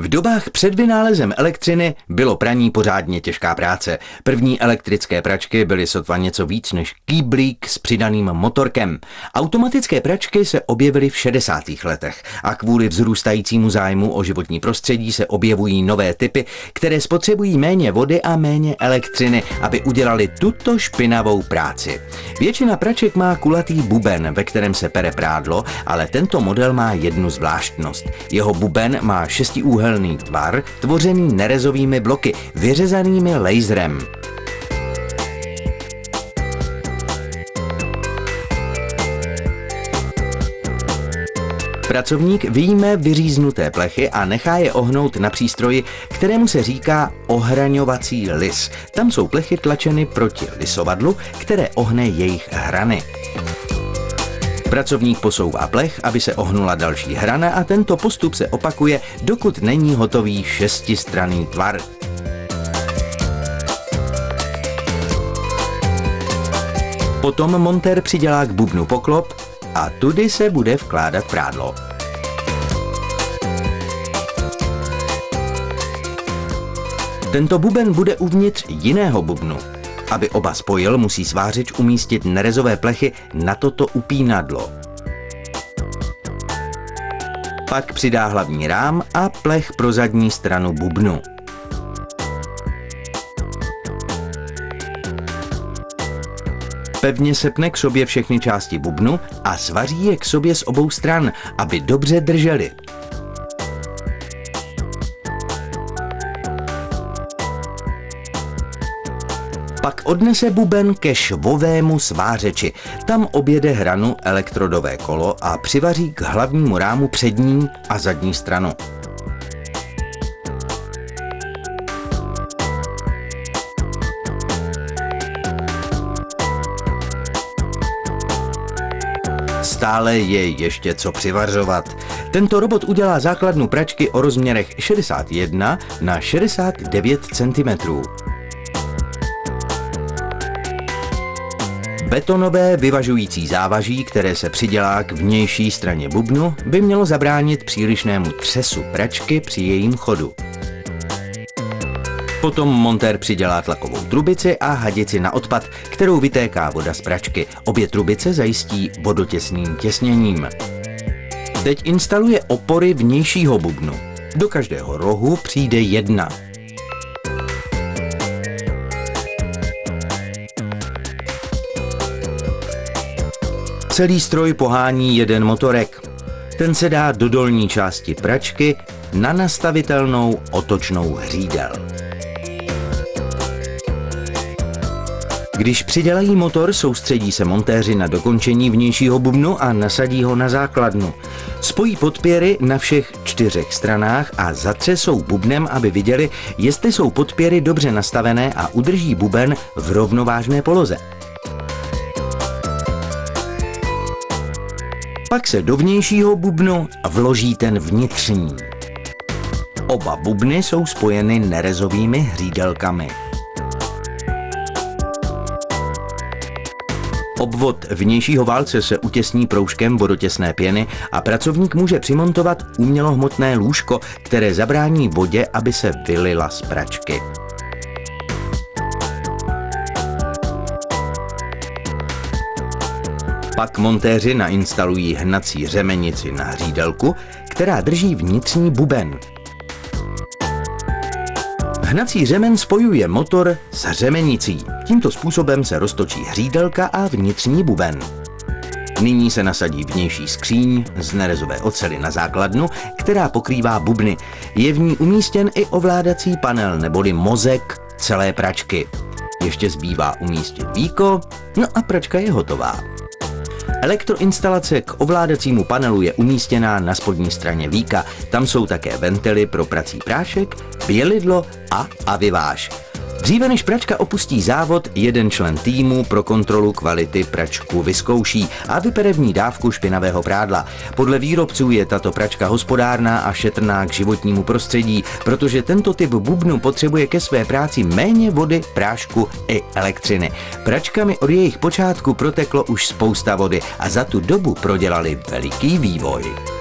V dobách před vynálezem elektřiny bylo praní pořádně těžká práce. První elektrické pračky byly sotva něco víc než kýblík s přidaným motorkem. Automatické pračky se objevily v 60. letech a kvůli vzrůstajícímu zájmu o životní prostředí se objevují nové typy, které spotřebují méně vody a méně elektřiny, aby udělali tuto špinavou práci. Většina praček má kulatý buben, ve kterém se pere prádlo, ale tento model má jednu zvláštnost. Jeho buben má šestiúhelný trojúhelný tvar, tvořený nerezovými bloky, vyřezanými laserem. Pracovník vyjme vyříznuté plechy a nechá je ohnout na přístroji, kterému se říká ohraňovací lis. Tam jsou plechy tlačeny proti lisovadlu, které ohne jejich hrany. Pracovník posouvá plech, aby se ohnula další hrana a tento postup se opakuje, dokud není hotový šestistranný tvar. Potom montér přidělá k bubnu poklop a tudy se bude vkládat prádlo. Tento buben bude uvnitř jiného bubnu. Aby oba spojil, musí svářič umístit nerezové plechy na toto upínadlo. Pak přidá hlavní rám a plech pro zadní stranu bubnu. Pevně sepne k sobě všechny části bubnu a svaří je k sobě z obou stran, aby dobře držely. Pak odnese buben ke švovému svářeči. Tam objede hranu elektrodové kolo a přivaří k hlavnímu rámu přední a zadní stranu. Stále je ještě co přivařovat. Tento robot udělá základnu pračky o rozměrech 61 na 69 cm. Betonové vyvažující závaží, které se přidělá k vnější straně bubnu, by mělo zabránit přílišnému třesu pračky při jejím chodu. Potom montér přidělá tlakovou trubici a hadici na odpad, kterou vytéká voda z pračky. Obě trubice zajistí vodotěsným těsněním. Teď instaluje opory vnějšího bubnu. Do každého rohu přijde jedna. Celý stroj pohání jeden motorek. Ten se dá do dolní části pračky na nastavitelnou otočnou hřídel. Když přidělají motor, soustředí se montéři na dokončení vnějšího bubnu a nasadí ho na základnu. Spojí podpěry na všech čtyřech stranách a zatřesou bubnem, aby viděli, jestli jsou podpěry dobře nastavené a udrží buben v rovnovážné poloze. Pak se do vnějšího bubnu vloží ten vnitřní. Oba bubny jsou spojeny nerezovými hřídelkami. Obvod vnějšího válce se utěsní proužkem vodotěsné pěny a pracovník může přimontovat umělohmotné lůžko, které zabrání vodě, aby se vylila z pračky. Pak montéři nainstalují hnací řemenici na hřídelku, která drží vnitřní buben. Hnací řemen spojuje motor s řemenicí. Tímto způsobem se roztočí hřídelka a vnitřní buben. Nyní se nasadí vnější skříň z nerezové ocely na základnu, která pokrývá bubny. Je v ní umístěn i ovládací panel neboli mozek celé pračky. Ještě zbývá umístit víko, no a pračka je hotová. Elektroinstalace k ovládacímu panelu je umístěná na spodní straně víka. Tam jsou také ventily pro prací prášek, bělidlo a aviváž. Dříve než pračka opustí závod, jeden člen týmu pro kontrolu kvality pračku vyzkouší a vypere v ní dávku špinavého prádla. Podle výrobců je tato pračka hospodárná a šetrná k životnímu prostředí, protože tento typ bubnu potřebuje ke své práci méně vody, prášku i elektřiny. Pračkami od jejich počátku proteklo už spousta vody a za tu dobu prodělali veliký vývoj.